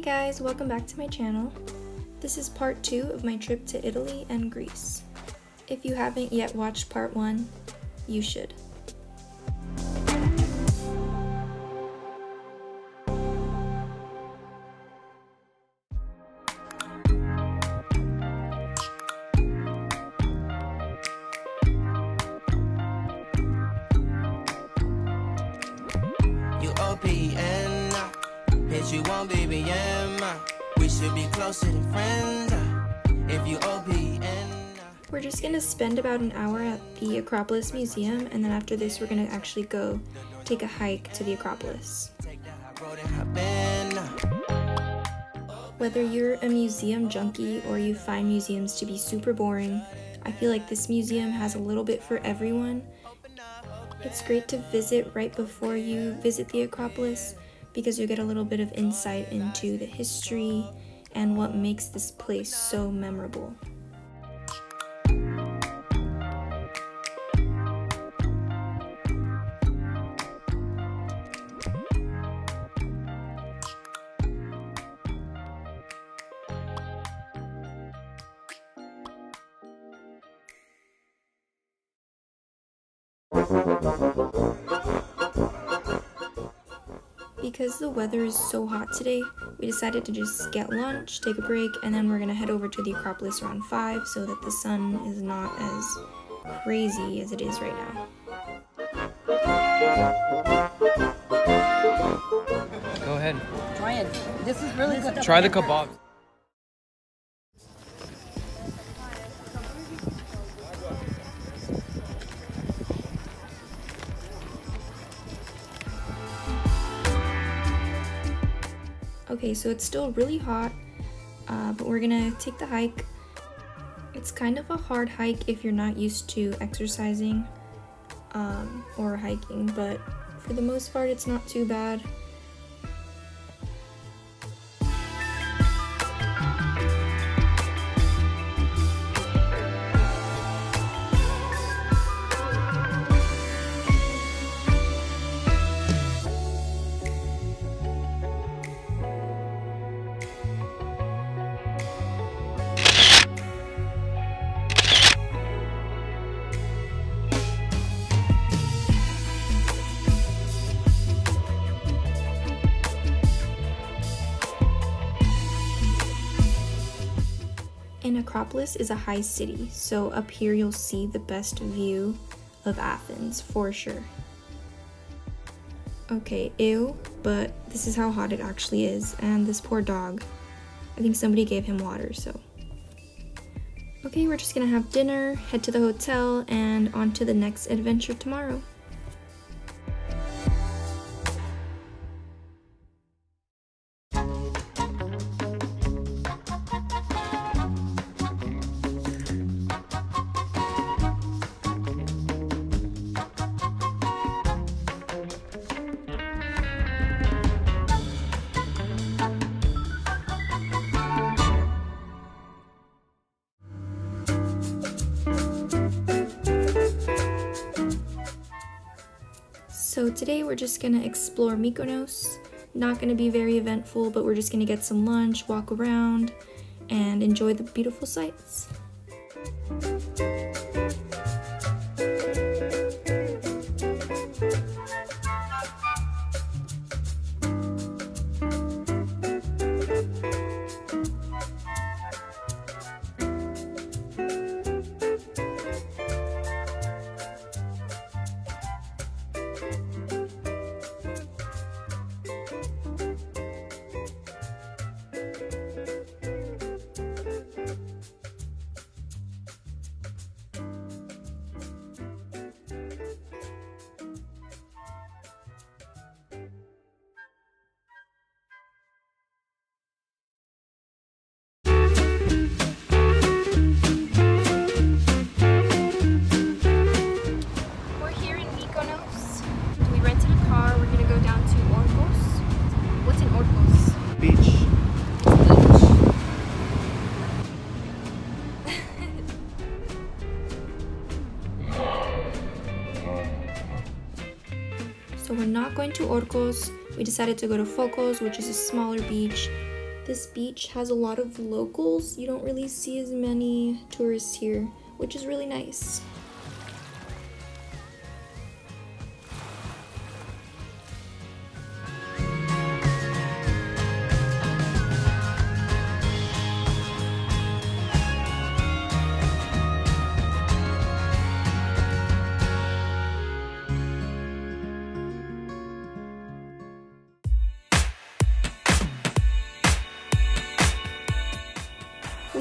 Hey guys, welcome back to my channel. This is part 2 of my trip to Italy and Greece. If you haven't yet watched part 1, you should. You. We should be closer friends. Uh, if you OPN. Uh. We're just gonna spend about an hour at the Acropolis Museum, and then after this, we're gonna actually go take a hike to the Acropolis. Take that high road and hop in. Uh. Whether you're a museum junkie or you find museums to be super boring, I feel like this museum has a little bit for everyone. It's great to visit right before you visit the Acropolis because you get a little bit of insight into the history and what makes this place so memorable. Because the weather is so hot today, we decided to just get lunch, take a break, and then we're gonna head over to the Acropolis around 5 so that the sun is not as crazy as it is right now. Go ahead. Try it. This is really good. Try the kebab. Okay, so it's still really hot, uh, but we're gonna take the hike. It's kind of a hard hike if you're not used to exercising um, or hiking, but for the most part, it's not too bad. Acropolis is a high city, so up here you'll see the best view of Athens for sure. Okay, ew, but this is how hot it actually is, and this poor dog. I think somebody gave him water, so. Okay, we're just gonna have dinner, head to the hotel, and on to the next adventure tomorrow. So today we're just gonna explore Mykonos. Not gonna be very eventful, but we're just gonna get some lunch, walk around, and enjoy the beautiful sights. Beach. So we're not going to Orkos. We decided to go to Fokos, which is a smaller beach. This beach has a lot of locals. You don't really see as many tourists here, which is really nice.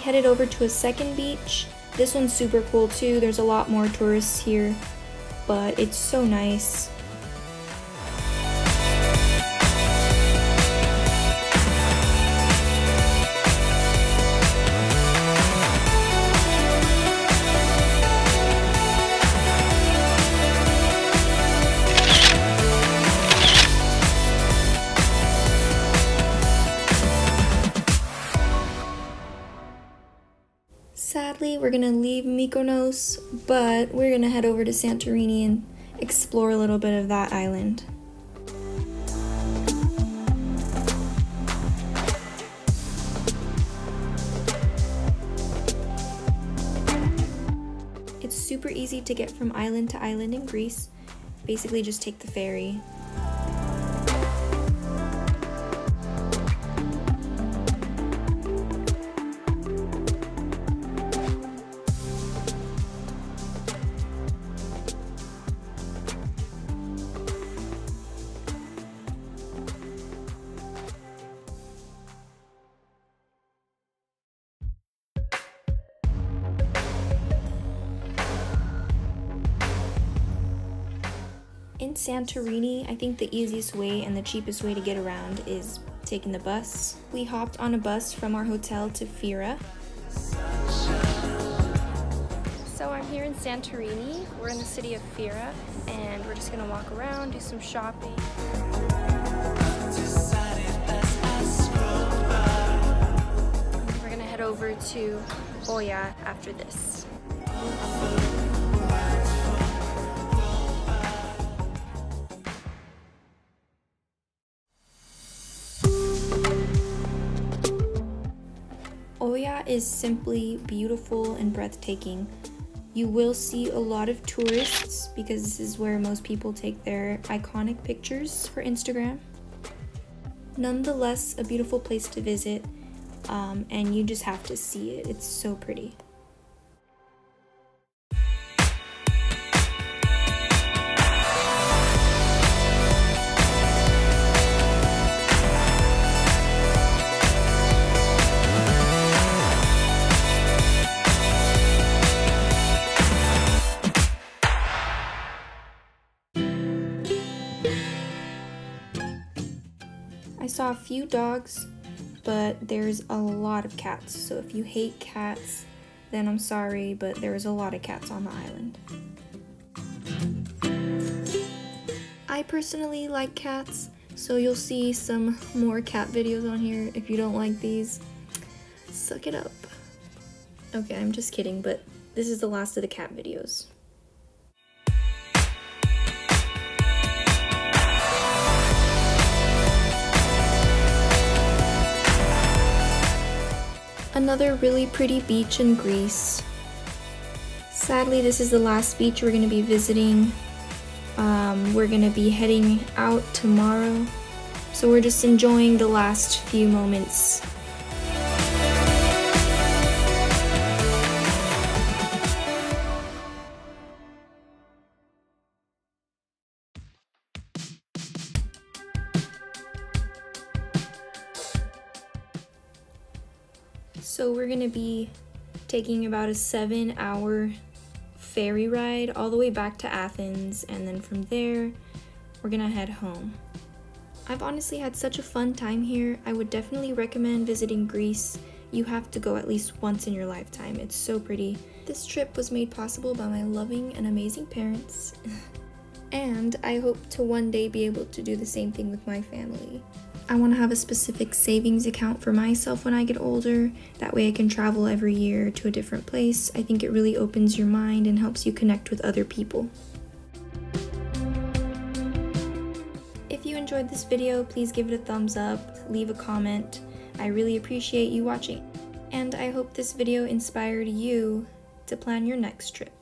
Headed over to a second beach. This one's super cool too. There's a lot more tourists here, but it's so nice. Sadly, we're gonna leave Mykonos, but we're gonna head over to Santorini and explore a little bit of that island. It's super easy to get from island to island in Greece. Basically, just take the ferry. Santorini, I think the easiest way and the cheapest way to get around is taking the bus. We hopped on a bus from our hotel to Fira. So I'm here in Santorini. We're in the city of Fira and we're just gonna walk around, do some shopping. We're gonna head over to Oia after this. Is simply beautiful and breathtaking. You will see a lot of tourists because this is where most people take their iconic pictures for Instagram. Nonetheless, a beautiful place to visit, um, and you just have to see it. It's so pretty. A few dogs, but there's a lot of cats. So if you hate cats, then I'm sorry, but there's a lot of cats on the island. I personally like cats, so you'll see some more cat videos on here. If you don't like these, suck it up. Okay, I'm just kidding, but this is the last of the cat videos. Another really pretty beach in Greece. Sadly, this is the last beach we're going to be visiting. Um, we're going to be heading out tomorrow. So we're just enjoying the last few moments. So we're gonna be taking about a seven hour ferry ride all the way back to Athens, and then from there, we're gonna head home. I've honestly had such a fun time here. I would definitely recommend visiting Greece. You have to go at least once in your lifetime. It's so pretty. This trip was made possible by my loving and amazing parents. and I hope to one day be able to do the same thing with my family. I want to have a specific savings account for myself when I get older. That way I can travel every year to a different place. I think it really opens your mind and helps you connect with other people. If you enjoyed this video, please give it a thumbs up, leave a comment. I really appreciate you watching, and I hope this video inspired you to plan your next trip.